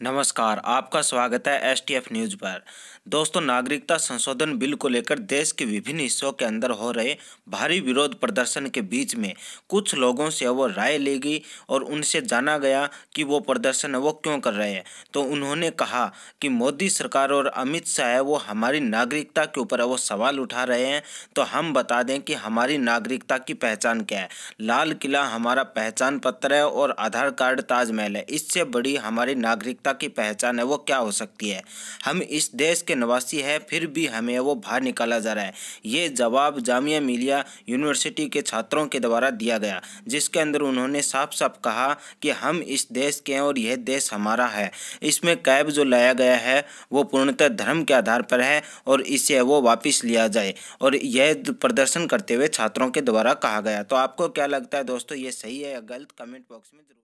नमस्कार, आपका स्वागत है एस टी एफ़ न्यूज़ पर। दोस्तों, नागरिकता संशोधन बिल को लेकर देश के विभिन्न हिस्सों के अंदर हो रहे भारी विरोध प्रदर्शन के बीच में कुछ लोगों से वो राय ली गई और उनसे जाना गया कि वो प्रदर्शन वो क्यों कर रहे हैं। तो उन्होंने कहा कि मोदी सरकार और अमित शाह है, वो हमारी नागरिकता के ऊपर वो सवाल उठा रहे हैं। तो हम बता दें कि हमारी नागरिकता की पहचान क्या है? लाल किला हमारा पहचान पत्र है और आधार कार्ड ताजमहल है। इससे बड़ी हमारी नागरिकता की पहचान है, वो क्या हो सकती है? हम इस देश के निवासी है, फिर भी हमें वो बाहर निकाला जा रहा है। ये जवाब जामिया मिलिया यूनिवर्सिटी के छात्रों के द्वारा दिया गया, जिसके अंदर उन्होंने साफ़ साफ़ कहा कि हम इस देश के हैं और यह देश हमारा है। इसमें कैब जो लाया गया है, वो पूर्णतः धर्म के आधार पर है और इसे वो वापस लिया जाए और यह प्रदर्शन करते हुए छात्रों के द्वारा कहा गया। तो आपको क्या लगता है दोस्तों, ये सही है या गलत? कमेंट बॉक्स में ज़रूर।